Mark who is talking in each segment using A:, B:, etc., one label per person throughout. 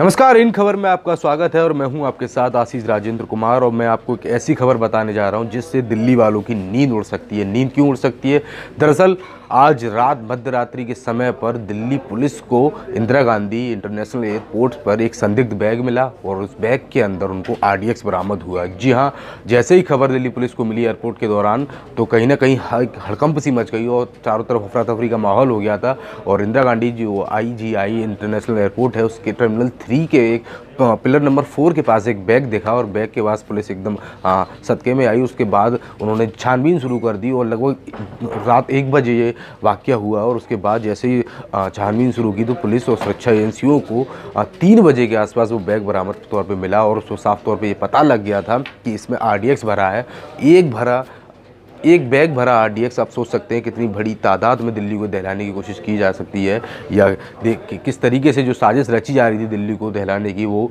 A: नमस्कार, इन खबर में आपका स्वागत है और मैं हूँ आपके साथ आशीष राजेंद्र कुमार और मैं आपको एक ऐसी खबर बताने जा रहा हूँ जिससे दिल्ली वालों की नींद उड़ सकती है। नींद क्यों उड़ सकती है? दरअसल आज रात मध्य रात्रि के समय पर दिल्ली पुलिस को इंदिरा गांधी इंटरनेशनल एयरपोर्ट पर एक संदिग्ध बैग मिला और उस बैग के अंदर उनको आरडीएक्स बरामद हुआ। जी हाँ जैसे ही खबर दिल्ली पुलिस को मिली एयरपोर्ट के दौरान तो कहीं ना कहीं हड़कंप सी मच गई और चारों तरफ़ अफरा तफरी का माहौल हो गया था और इंदिरा गांधी जो आई इंटरनेशनल एयरपोर्ट है, उसके टर्मिनल थ्री के एक पिलर नंबर फोर के पास एक बैग देखा और बैग के पास पुलिस एकदम सदके में आई। उसके बाद उन्होंने छानबीन शुरू कर दी और लगभग रात एक बजे ये वाक्य हुआ और उसके बाद जैसे ही छानबीन शुरू की तो पुलिस और सुरक्षा एजेंसियों को तीन बजे के आसपास वो बैग बरामद तौर पर मिला और उसको साफ़ तौर पर ये पता लग गया था कि इसमें आरडीएक्स भरा है। एक भरा एक बैग भरा आरडीएक्स आप सोच सकते हैं कितनी बड़ी तादाद में दिल्ली को दहलाने की कोशिश की जा सकती है, या देख कि किस तरीके से जो साजिश रची जा रही थी दिल्ली को दहलाने की, वो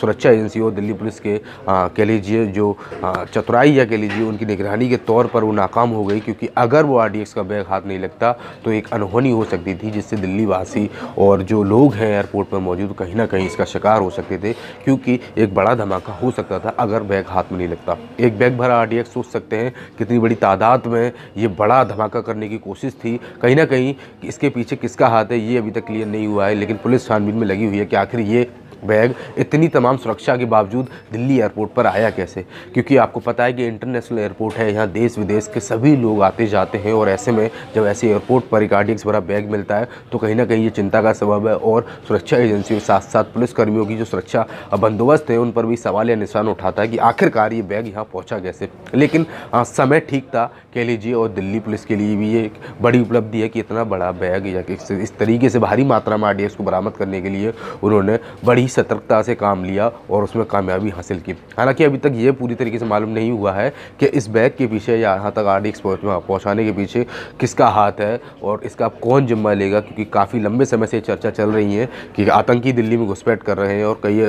A: सुरक्षा एजेंसी और दिल्ली पुलिस के कह लीजिए जो चतुराई या कह लीजिए उनकी निगरानी के तौर पर वो नाकाम हो गई, क्योंकि अगर वो आरडीएक्स का बैग हाथ नहीं लगता तो एक अनहोनी हो सकती थी, जिससे दिल्ली वासी और जो लोग हैं एयरपोर्ट पर मौजूद, कहीं ना कहीं इसका शिकार हो सकते थे, क्योंकि एक बड़ा धमाका हो सकता था अगर बैग हाथ में नहीं लगता। एक बैग भरा आरडीएक्स सोच सकते हैं कितनी बड़ी तादाद में ये बड़ा धमाका करने की कोशिश थी। कहीं ना कहीं इसके पीछे किसका हाथ है, ये अभी तक क्लियर नहीं हुआ है, लेकिन पुलिस छानबीन में लगी हुई है कि आखिर ये बैग इतनी तमाम सुरक्षा के बावजूद दिल्ली एयरपोर्ट पर आया कैसे? क्योंकि आपको पता है कि इंटरनेशनल एयरपोर्ट है यहाँ देश विदेश के सभी लोग आते जाते हैं और ऐसे में जब ऐसे एयरपोर्ट पर आर भरा बैग मिलता है तो कहीं ना कहीं ये चिंता का सबब है और सुरक्षा एजेंसियों के साथ साथ पुलिसकर्मियों की जो सुरक्षा बंदोबस्त है उन पर भी सवाल या निशान उठाता है कि आखिरकार ये बैग यहाँ पहुँचा कैसे? लेकिन आ, समय ठीक था कह लीजिए और दिल्ली पुलिस के लिए भी ये एक बड़ी उपलब्धि है कि इतना बड़ा बैग या इस तरीके से भारी मात्रा में आरडीएस को बरामद करने के लिए उन्होंने बड़ी ही सतर्कता से काम लिया और उसमें कामयाबी हासिल की। हालाँकि अभी तक ये पूरी तरीके से मालूम नहीं हुआ है कि इस बैग के पीछे या यहाँ तक आर डी पहुँचाने के पीछे किसका हाथ है और इसका कौन जिम्मा लेगा, क्योंकि काफ़ी लंबे समय से चर्चा चल रही है कि आतंकी दिल्ली में घुसपैठ कर रहे हैं और कई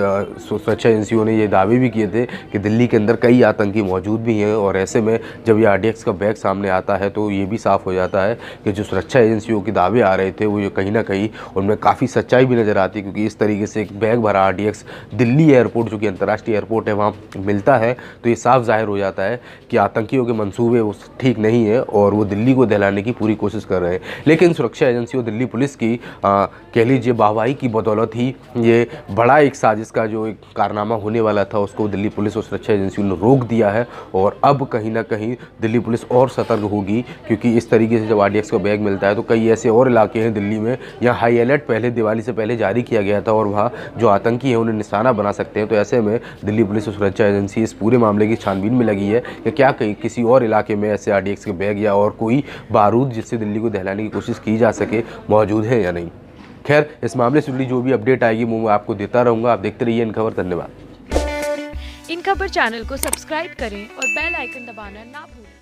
A: सुरक्षा एजेंसियों ने ये दावे भी किए थे कि दिल्ली के अंदर कई आतंकी मौजूद भी हैं और ऐसे में जब ये आर का बैग सामने आता है तो ये भी साफ़ हो जाता है कि जो सुरक्षा एजेंसियों के दावे आ रहे थे वो कहीं ना कहीं उनमें काफ़ी सच्चाई भी नज़र आती क्योंकि इस तरीके से एक बैग भरा आर दिल्ली एयरपोर्ट, जो कि अंतर्राष्ट्रीय एयरपोर्ट है, वहाँ मिलता है। तो ये साफ़ ज़ाहिर हो जाता है कि आतंकियों के मंसूबे वो ठीक नहीं है और वो दिल्ली को दहलाने की पूरी कोशिश कर रहे हैं। लेकिन सुरक्षा एजेंसी और दिल्ली पुलिस की कह लीजिए, वाहवाही की बदौलत ही ये बड़ा एक साजिश का जो एक कारनामा होने वाला था, उसको दिल्ली पुलिस और सुरक्षा एजेंसियों ने रोक दिया है और अब कहीं ना कहीं दिल्ली पुलिस और सतर्क होगी, क्योंकि इस तरीके से जब आर का बैग मिलता है तो कई ऐसे और इलाके हैं दिल्ली में यहाँ हाई अलर्ट पहले, दिवाली से पहले जारी किया गया था और वहाँ जो आतंकी है, उन्हें निशाना बना सकते हैं। तो ऐसे में दिल्ली पुलिस और सुरक्षा एजेंसी इस पूरे मामले की छानबीन में लगी है कि क्या कहीं किसी और इलाके में ऐसे आरडीएक्स के बैग या और कोई बारूद जिससे दिल्ली को दहलाने की कोशिश की जा सके मौजूद है या नहीं। खैर, इस मामले से जुड़ी जो भी अपडेट आएगी, वो मैं आपको देता रहूँगा। आप देखते रहिए इन खबर। धन्यवाद।
B: इन खबर चैनल को सब्सक्राइब करें और बेल आइकन दबाना ना भूलें।